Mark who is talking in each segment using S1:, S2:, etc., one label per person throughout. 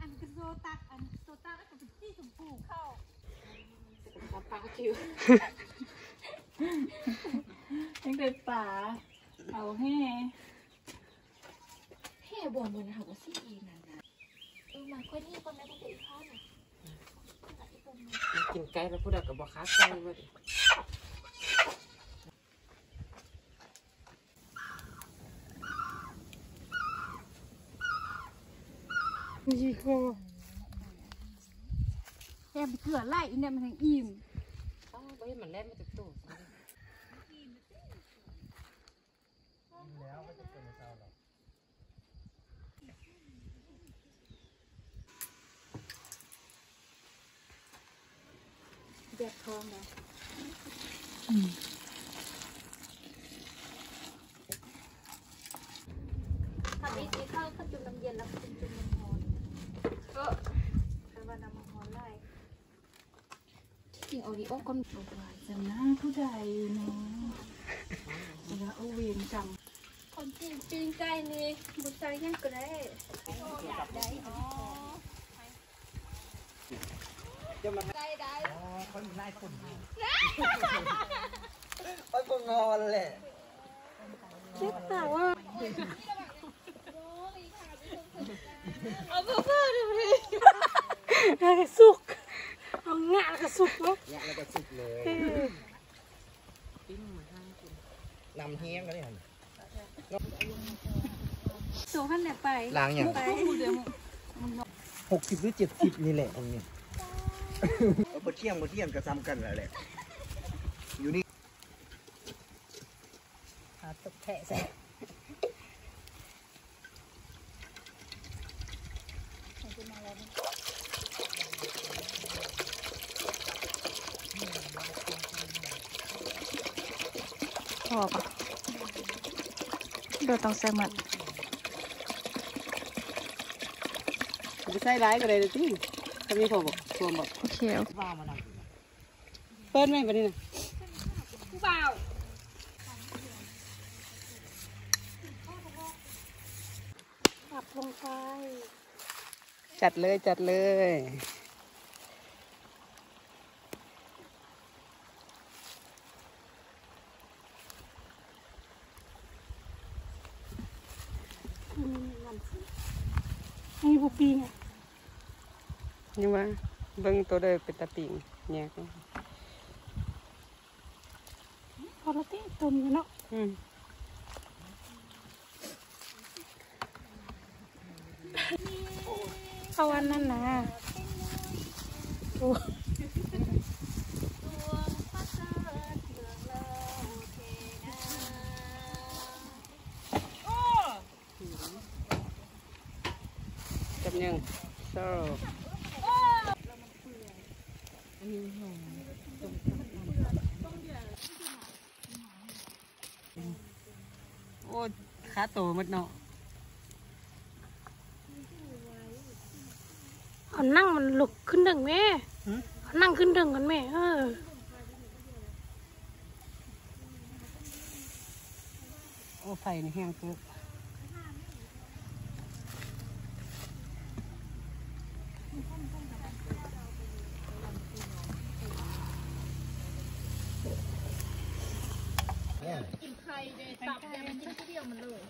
S1: อันคือโซตักอันโซตักแล้วก็เป็นที่ชมพูเข้า
S2: ยังเด็ดป่าเอาแห่
S3: แห่บ่มือนะคะว่าซี่อีนั่นนะเออมาค่อยนี่คนนั้นต้องไปอีกข้าวหนึ่ง
S4: กินไก่แล้วผู้ใดก็บอกค้าไก่มาดิ
S2: นี่โคแกมเกลือไล่อีเนี่ยมันทั้งอิ่ม
S4: เอ้าบ่เห็นมันแล่นมาจากตู้
S2: แยกท้องนะ
S3: ทำอีกทีข้าวข้าวจุ่มน้ำเย็นแล้วก็จุ่มจุ่มน้ำร้อนก็ใช้ว่าน้ำมันร้อนไล่ จริงโอริโอ้ก็มี
S2: จำหน้าผู้ใดเนาะแล้วเอาเวียนจัง
S3: คนจริงปีนไก่นี่บุษยังก็ได้อยากได้อ๋อไก่ได้
S4: โอ้ยบ่งอนแหละ
S2: แต่ว่า
S3: เอาเพื่อนๆเลย
S2: น่สุก เอางะแล้วก็สุกเนาะ
S5: เนี่ยแล้วก็สุกเลย
S4: ปิ้งมาให้กิน
S5: นำเฮี้ยงกันเลยหั่น
S2: โซ่ขั้นไหนไป
S5: ล้างอย่าง
S2: ไป
S5: หกสิบหรือเจ็ดสิบนี่แหละตรงนี้เอาบะเที่ยงบะเที่ยงก็ซ้ำกันแล้วแหละอยู่นี่
S4: ขาตกแทะใส่
S2: พอปะเดี๋ยวต้องใส่หมด
S4: จะใส่ร้ายก็ได้เลยที่ถ้ามีพอบอกพวบอก
S2: โอเคโอเค
S4: ว่ามานั่งเปิดไหมบัดนี้น่ะ
S3: ผู้บ่าว
S2: ตับลงไป
S4: จัดเลยจัดเลย
S2: นี่บุปีไง
S4: ยังว่าเบิ่งตัวเด้อเป็นตะปิงเนี่ย
S2: พอละติต้มอยู่เนาะ
S4: อืม
S2: เข้าวันนั้นนะโอ้
S4: จำยังโซ่โอ้ขาโตหมดเนาะ
S2: เอานั่งมันลุกขึ้นดึงแม่เอานั่งขึ้นดึงกันแม่เออ
S4: โอ้ไฟนี่แห้งเกิน
S3: กินไข่เลย ตับแต่มันกินทีเดียวมันเลย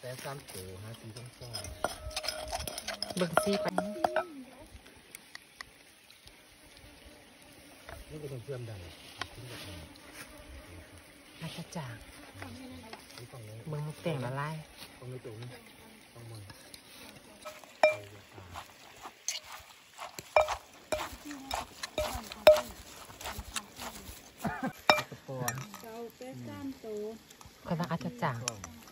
S5: แต่ซ้ำเก๋ฮะสีส้ม
S4: เบิ่งซีไป
S5: นี่เป็นเชื่อมดัง
S4: อาจจะจาง
S5: นี่ต้อง
S4: เบิ่งมุกแต่งละลาย
S5: ต้องนี้ตรงนี้ต้องมือ
S4: ตะปอน
S2: เจ้า เป็ดสามโต
S5: เค
S6: อยว่าอาจจะจาง
S5: ก็